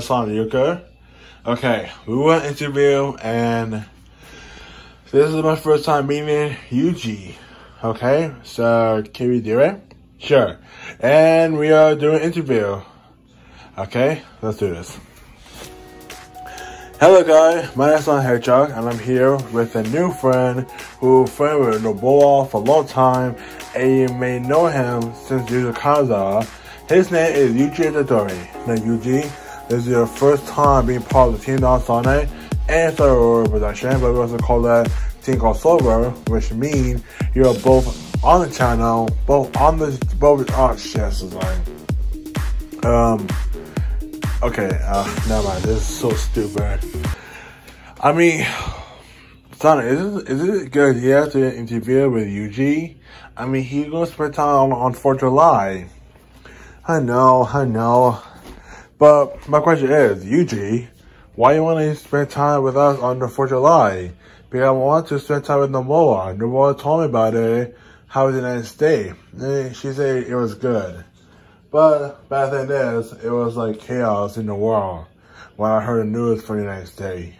Son Yuka. Okay, we went interview and this is my first time meeting Yuji. Okay, so can we do it? Sure. And we are doing interview. Okay, let's do this. Hello guys, my name is Son Hedgehog and I'm here with a new friend who friend with Noboa for a long time and you may know him since Yuji Kaza. His name is Yuji Itadori. Now Yuji, this is your first time being part of the Team Don Sonic and Wars production, but we also call that Team Called Silver, which means you're both on the channel, both on the, both, oh shit, sorry. Um, okay, uh, never mind, this is so stupid. I mean, Sonic, is it, is it a good idea to interview with Yuji? I mean, he's gonna spend time on, on 4th July. I know, I know. But my question is, Yuji, why you want to spend time with us on the 4th of July? Because I want to spend time with Nomoa. Nomoa told me about it, how was the United States. And she said it was good. But bad thing is, it was like chaos in the world when I heard the news from the United States.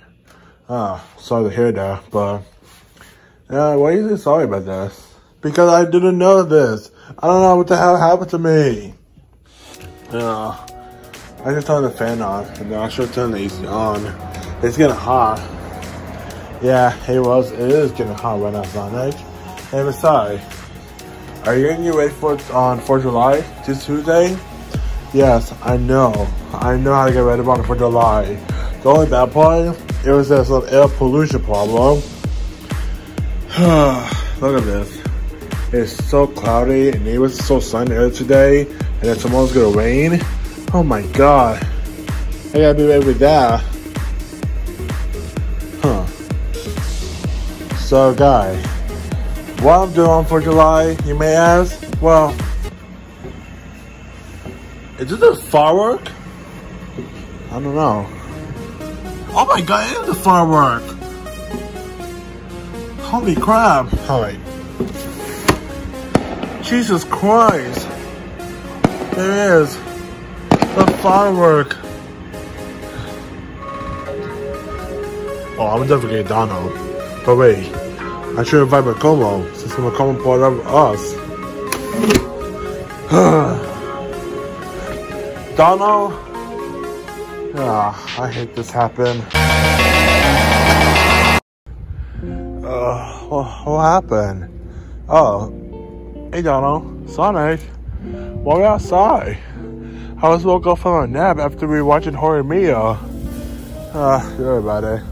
Ah, sorry to hear that, but yeah, why are you so sorry about this? Because I didn't know this. I don't know what the hell happened to me. Yeah. I just turned the fan on, and then I should turn the AC on. It's getting hot. Yeah, it was. It is getting hot right now, Sonic. Hey, besides, are you getting ready for on 4th July this Tuesday? Yes, I know. I know how to get ready for 4th July. The only bad part, it was this little air pollution problem. Look at this. It's so cloudy and it was so sunny earlier today, and then tomorrow's gonna rain. Oh my god. I gotta be ready with that. Huh. So, guy, what I'm doing for July, you may ask? Well, is this a firework? I don't know. Oh my god, it is a firework! Holy crap! Alright. Jesus Christ! There it is. Firework. Oh, I'm definitely getting Dono. But wait, I should invite Makomo since Makomo part of us. Dono? Ah, I hate this happen. Uh, what, what happened? Oh, hey Dono, Sonic, why are we outside? I was woke up from a nap after we were watching Horror Mia. Ah, uh, sorry about it.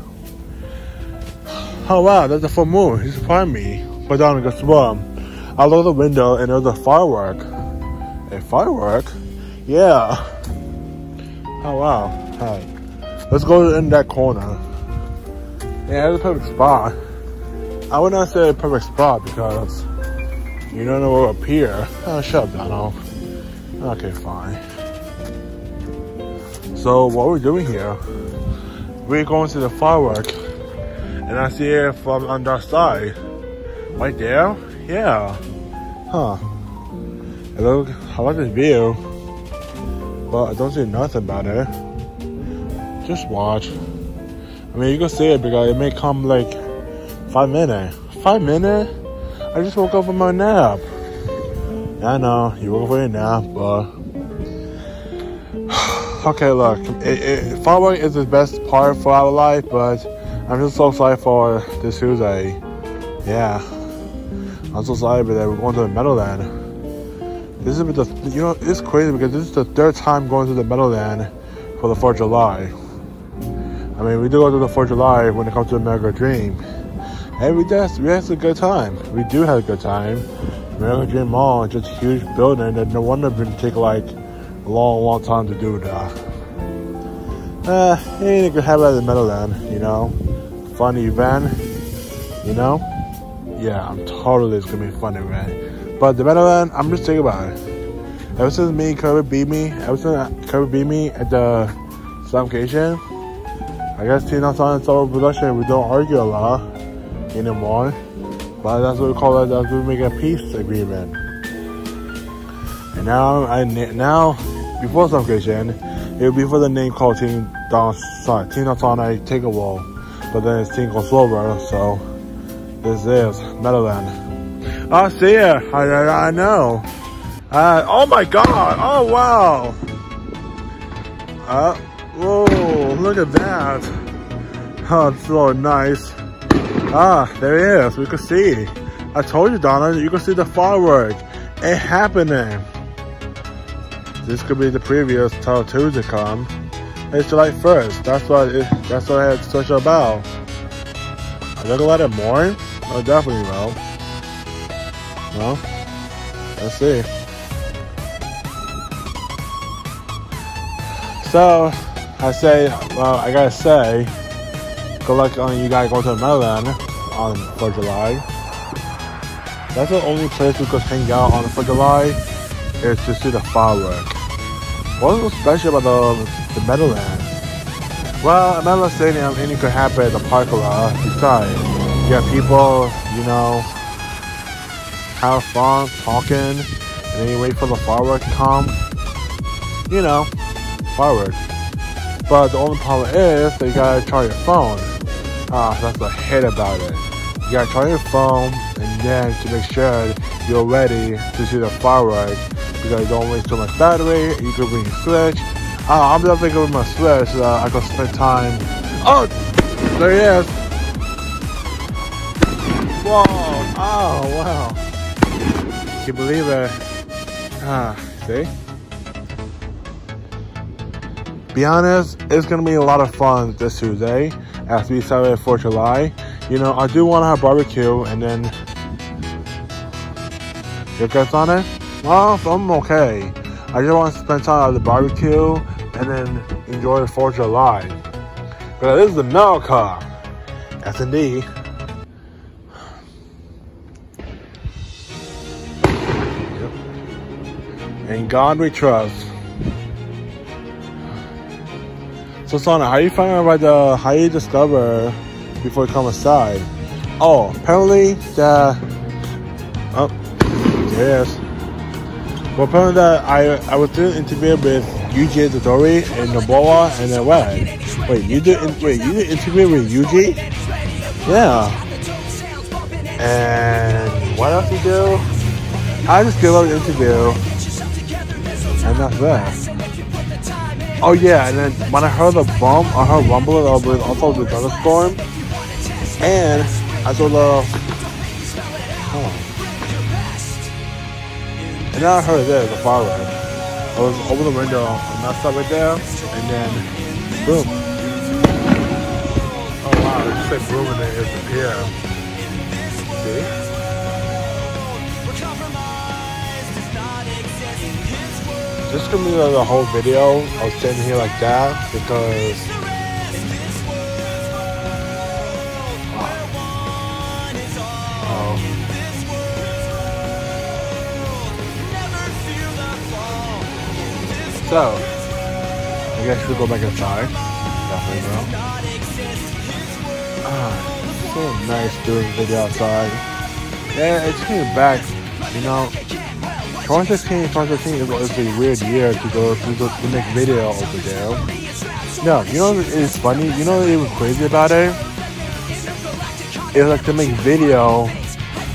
Oh wow, that's a full moon. He surprised me. But Dono, guess what? I looked the window and there was a firework. A firework? Yeah. Oh wow. Hey. Let's go in that corner. Yeah, it's a perfect spot. I would not say a perfect spot because you don't know up here. Oh, shut up, Donald. Okay, fine. So what we're doing here, we're going to the firework, and I see it from on that side, right there. Yeah. Huh. Hello. I like this view, but I don't see nothing about it. Just watch. I mean, you can see it because it may come like five minutes. Five minutes? I just woke up from my nap. I know you woke up from your nap, but okay, look, it, it, following is the best part for our life, but I'm just so excited for this Tuesday. Yeah, I'm so excited that we're going to the Meadowland. This is a bit the you know it's crazy because this is the third time going to the Meadowland for the 4th of July. I mean, we do go to the 4th of July when it comes to America Dream. And we just we had a good time. We do have a good time. American Dream Mall is just a huge building that no wonder it take like long, long time to do that. Uh, it ain't gonna have it at the Meadowland, you know. Fun event, you know. Yeah, I'm totally it's gonna be a fun event. But the Meadowland, I'm just thinking about it. Ever since me and Kirby beat me, ever since Kirby beat me at the suffocation, I guess Tina Son and Solo Production, we don't argue a lot anymore. But that's what we call it. That's what we make a peace agreement. And now, I now before suffocation, It would be for the name called Team Don, sorry, Sonic Takeover, but then it's Team Silver, so this is Meadowland. I see it. I, I, I know. Uh, oh my god. Oh wow. Uh, whoa, look at that. Oh, it's so nice. Ah, there it is. We can see. I told you, Donna, you can see the firework. It happening. This could be the previous Tell Tuesday come. It's July 1st. That's what it, that's what I had such about. Are they gonna let it more? Oh, definitely will. Well, let's see. So, I say, well, I gotta say, good luck on you guys going to Maryland on 4th July. That's the only place we could hang out on 4th July is to see the fireworks. What's so special about the, the Meadowland? Well, Meadowland Stadium, anything could happen at the park a lot. Besides, you got people, you know, have fun, talking, and then you wait for the fireworks to come. You know, fireworks. But the only problem is that you gotta charge your phone. Ah, that's the hate about it. You gotta charge your phone and then to make sure you're ready to see the fireworks because don't waste too much battery. You can bring your Switch. Uh, I'm definitely going with my Switch so I can spend time. Oh, there he is. Whoa! Oh wow! Can you believe it? Ah, see? Be honest, it's gonna be a lot of fun this Tuesday as we celebrate 4th July. You know, I do want to have barbecue and then your guys on it? Well, I'm okay. I just want to spend time at the barbecue and then enjoy the 4th of July. But this is America. Yes, indeed. Yep. In God we trust. So, Sana, how you find out about the how you discover before you come aside? Oh, apparently the oh, Well, apparently that I I was doing an interview with Yuji Itadori and Nobuo and then what? Wait, you did wait you did interview with Yuji? Yeah. And what else you do? I just gave up the interview, and that's that. Oh yeah, and then when I heard the bump, I heard rumble of it also the thunderstorm, and I saw the. Oh. And then I heard this, the firework. I was over the window on that side right there, and then boom. Oh wow, it just like boom and then it disappeared. See? This is gonna be like the whole video. I was standing here like that because so I guess we'll go back inside. Definitely will. Ah, so nice doing video outside. Yeah, it came back, you know. 2016, 2016 is, a weird year to go to, go, to make video over there. No, you know is funny? You know what was crazy about it? It's like to make video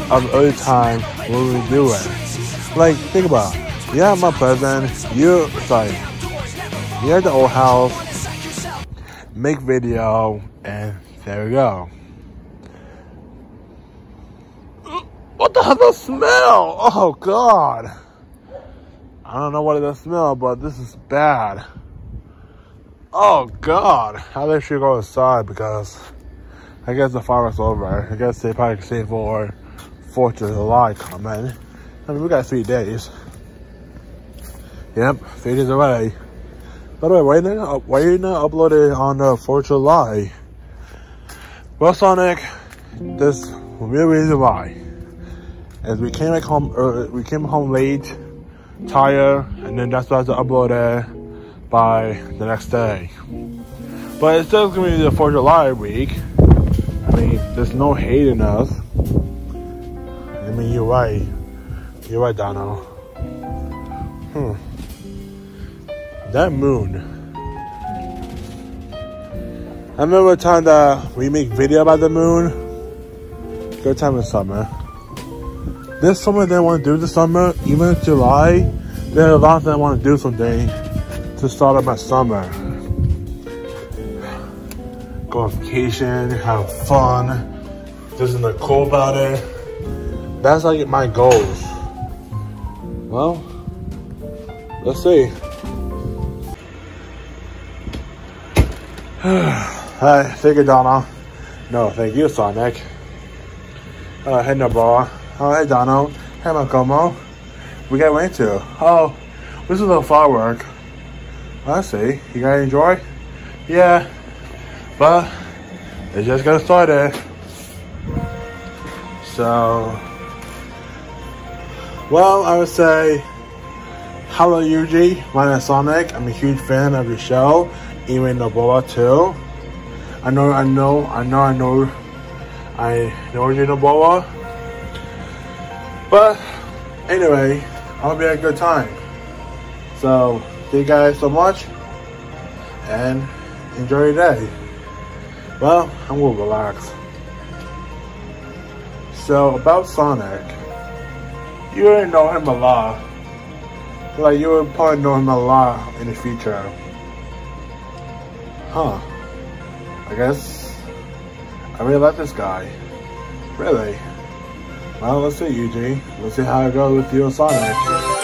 of early time when we do doing. Like, think about it. Have my present, you, sorry, you have the old house, make video, and there we go. What the hell the smell? Oh God. I don't know what it smell, but this is bad. Oh God. I think should go inside because I guess the fireworks over. I guess they probably save for 4th of July coming. I mean, we got three days. Yep, days away. By the way, why not, why you not uploaded on the 4th of July? Well, Sonic, this real reason why as we came back home early, we came home late, tired, and then that's why I had to upload it by the next day. But it's still gonna be the 4th of July week. I mean, there's no hate in us. I mean, you're right. You're right, Donald. Hmm. That moon I remember time that we make video about the moon. Good time in summer. This summer they want to do the summer, even in July, there are a lot that I want to do something to start up my summer. Go on vacation, have fun, there's nothing cool about it. That's like my goals. Well, let's see. Hi, thank you, Donna. No, thank you, Sonic. Uh, hey, Noboa. Oh, hey, Donald. Hey, Makomo. We got went to. Oh, this is a firework. I see. You guys enjoy? Yeah. But, it's just getting started. So, well, I would say, hello Yuji, my name is Sonic. I'm a huge fan of your show, even Noboa too. I know, I know, I know, I know, I know you Noboa. But anyway, I'll be a good time. So, thank you guys so much, and enjoy your day. Well, I'm gonna relax. So about Sonic, you already know him a lot. Like you would probably know him a lot in the future. Huh. I guess I really like this guy. Really? Well, let's see, Eugene. Let's see how it goes with you and Sonic.